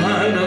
my